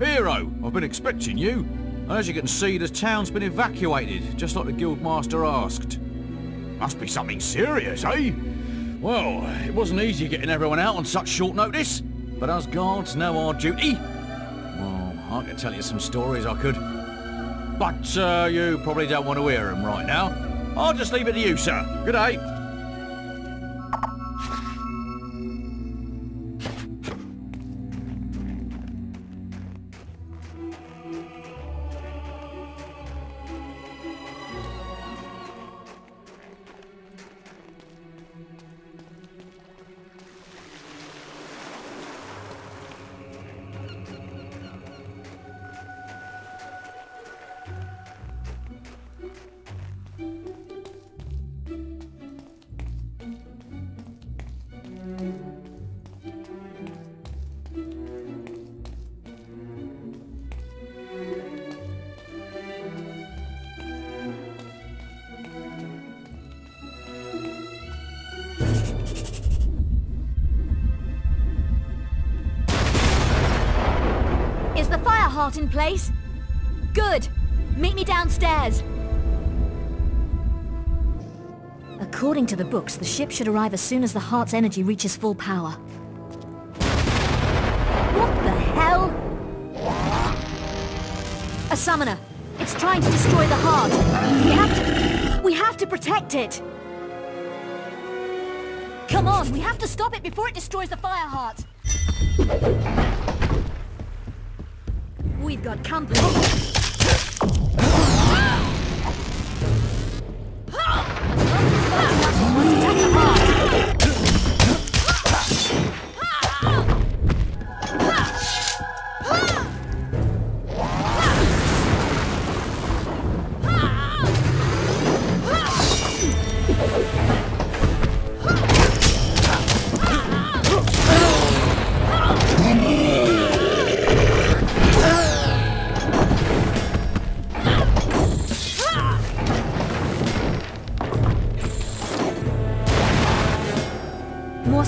Hero, I've been expecting you. And as you can see, the town's been evacuated, just like the Guildmaster asked. Must be something serious, eh? Well, it wasn't easy getting everyone out on such short notice, but us guards know our duty. Well, I could tell you some stories I could. But uh, you probably don't want to hear them right now. I'll just leave it to you, sir. Good day. Heart in place? Good. Meet me downstairs. According to the books, the ship should arrive as soon as the heart's energy reaches full power. What the hell? A summoner. It's trying to destroy the heart. We have to... We have to protect it. Come on, we have to stop it before it destroys the fire heart. We've got company.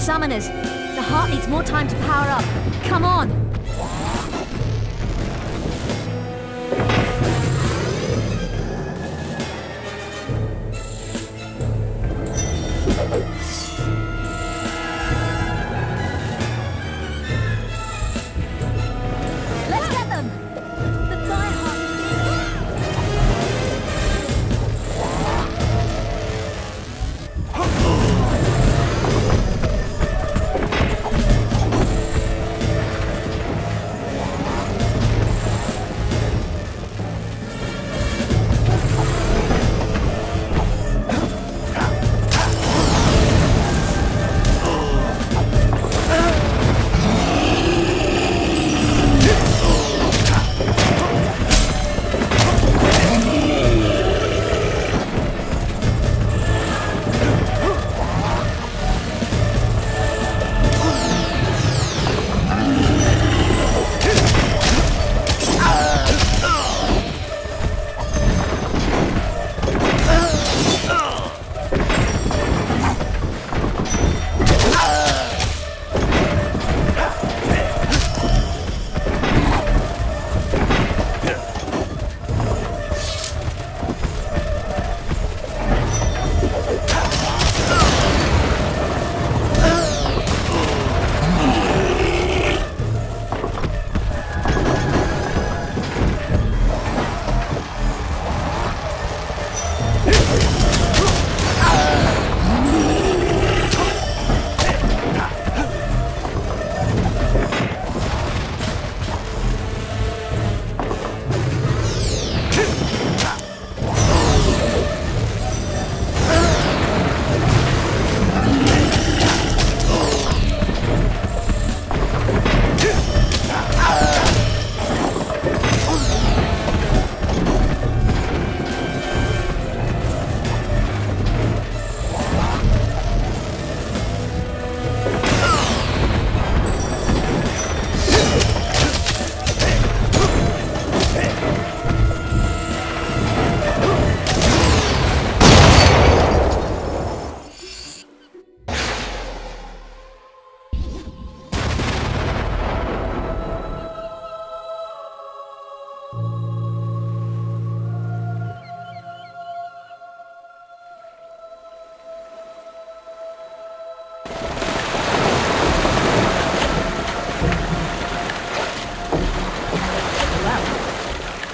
Summoners. The heart needs more time to power up. Come on.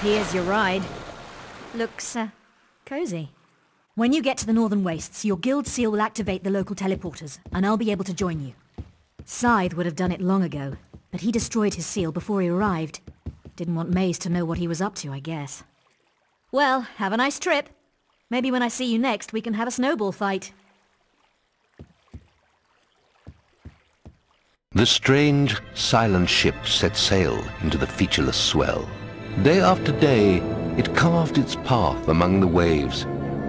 Here's your ride. Looks, uh, cozy. When you get to the Northern Wastes, your guild seal will activate the local teleporters, and I'll be able to join you. Scythe would have done it long ago, but he destroyed his seal before he arrived. Didn't want Maze to know what he was up to, I guess. Well, have a nice trip. Maybe when I see you next, we can have a snowball fight. The strange, silent ship set sail into the featureless swell. Day after day, it carved its path among the waves,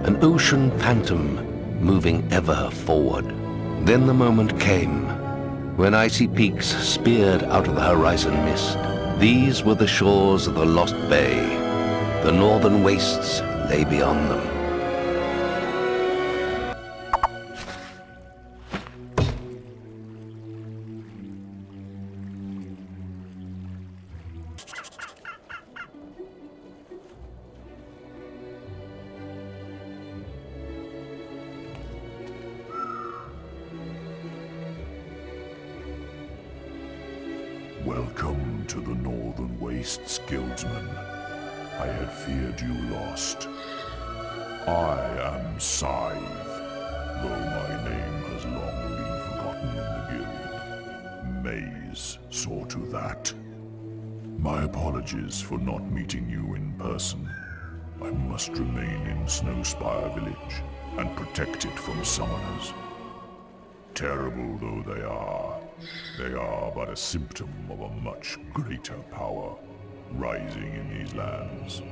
an ocean phantom moving ever forward. Then the moment came, when icy peaks speared out of the horizon mist. These were the shores of the Lost Bay. The northern wastes lay beyond them. Welcome to the Northern Wastes, Guildsman. I had feared you lost. I am Scythe, though my name has long been forgotten in the guild. Maze saw to that. My apologies for not meeting you in person. I must remain in Snowspire Village and protect it from summoners. Terrible though they are, they are but a symptom of a much greater power rising in these lands.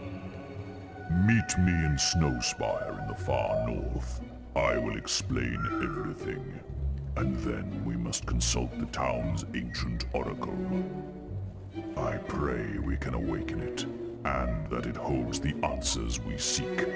Meet me in Snowspire in the far north. I will explain everything, and then we must consult the town's ancient oracle. I pray we can awaken it, and that it holds the answers we seek.